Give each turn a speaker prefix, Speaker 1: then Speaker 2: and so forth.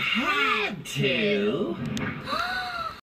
Speaker 1: had to.